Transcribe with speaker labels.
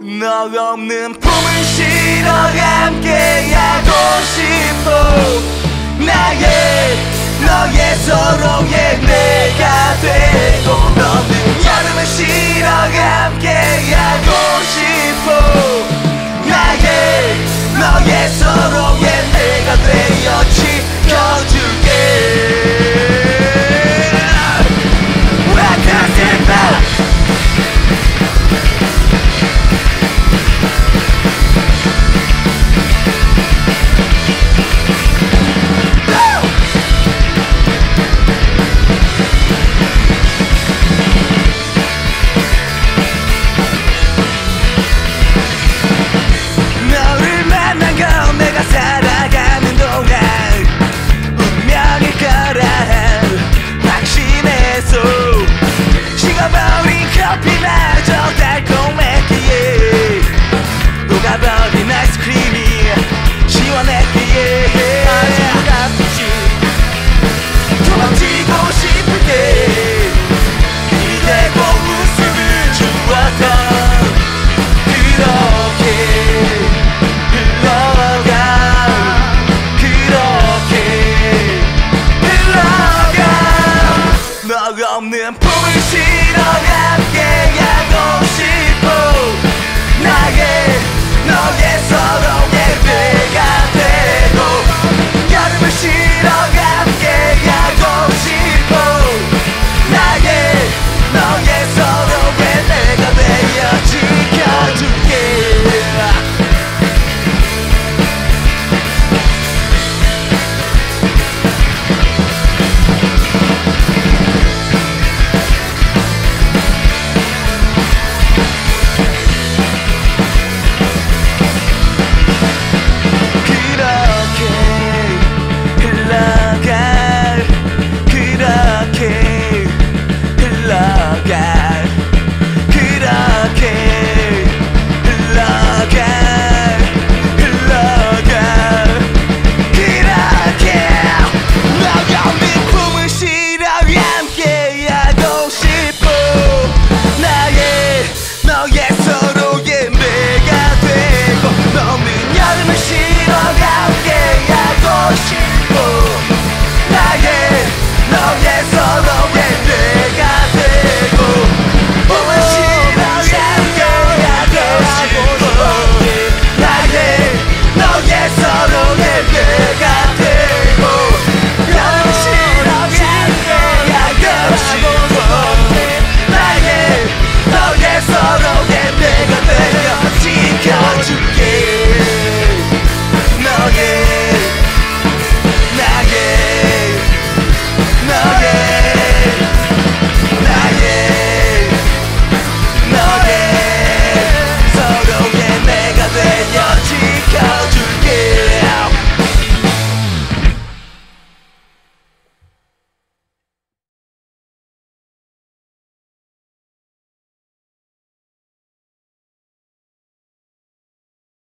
Speaker 1: 너 없는 품을 실어 함께하고 싶어. 나의 너의 서로의 내가 되고 너는 여름을 실어 함께하고 싶어. 나의 너의 서로의